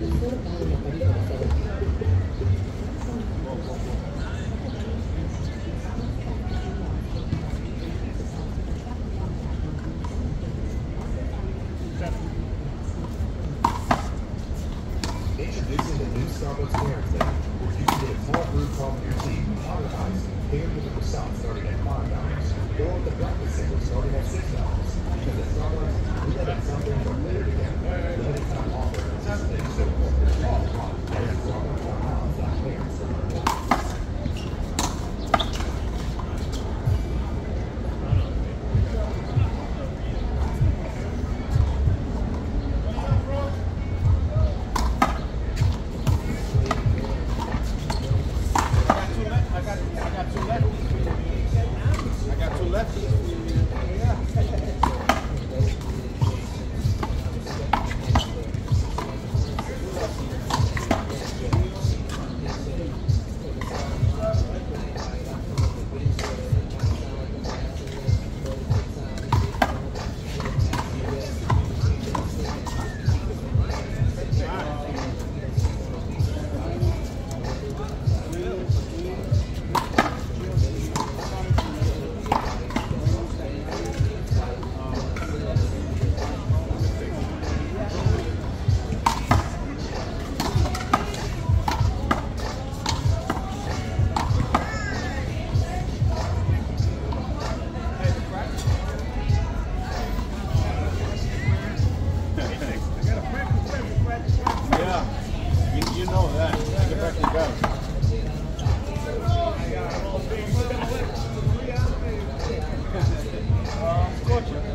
Gracias. Know that. Get back to Scorcher.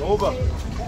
Over.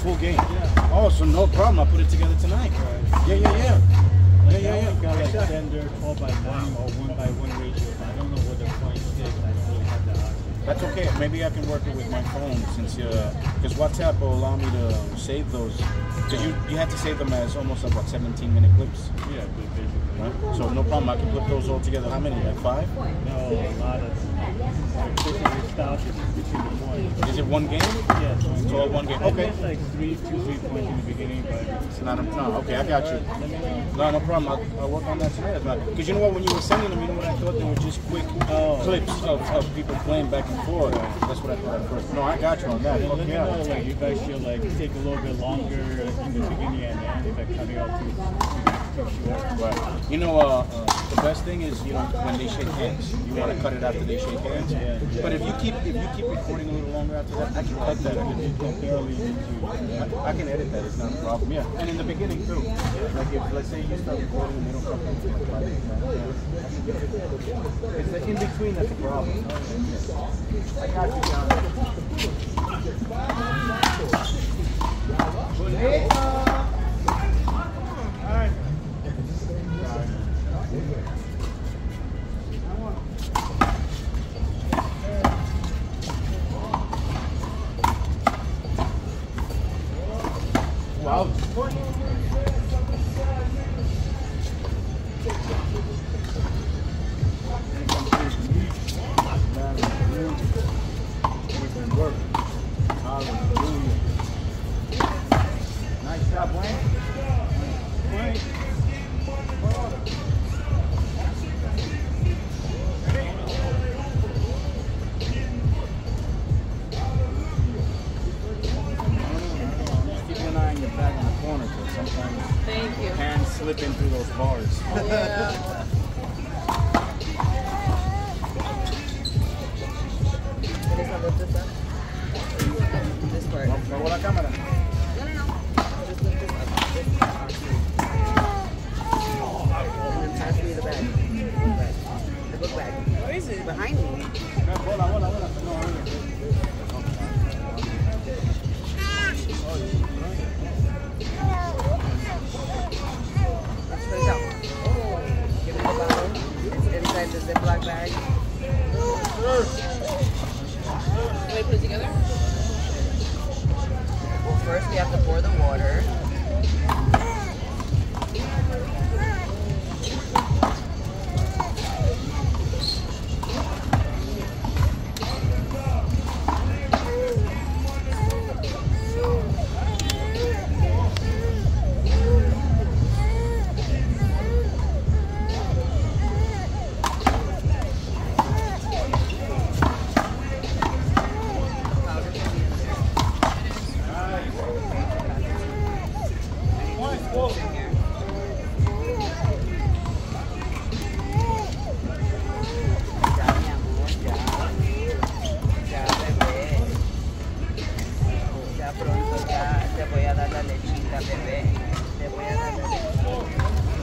full game. Yeah. Oh, so no problem. I'll put it together tonight. Yeah, yeah, yeah. Yeah, Like yeah, that one got like standard 12 by 9 or 1 by 1 ratio. I don't know what the point is. I don't really have the option. That's okay. Maybe I can work it with my phone since uh, because WhatsApp will allow me to save those. Because you you have to save them as almost like what 17 minute clips, Yeah, basically. right? So no problem. I can put those all together. How many? Like five? No, a lot of like different styles between the points. Is it one game? Yeah, It's all one game. Okay. missed like three, two, three points in the beginning, but It's not a no. Okay, I got you. No, no problem. I'll, I'll work on that tonight. Because you know what? When you were sending them, you know what I thought they were just quick Oh. clips of, of people playing back and forth. That's what I thought at first. No, I got you on that. Yeah. know like you guys should like take a little bit longer in the beginning and end cut it out too, You know, uh, uh, the best thing is you know when they shake hands. You want to cut it after they shake hands. But if you keep if you keep recording a little longer after that, I can cut that. I can, barely. I, I can edit that. It's not a problem. Yeah. And in the beginning too. Like if let's say you start recording and they don't it. It's the in between that's the problem. I got you, John. Wow. pronto ya te voy a dar la lechita, bebé. Te voy a dar la lechita.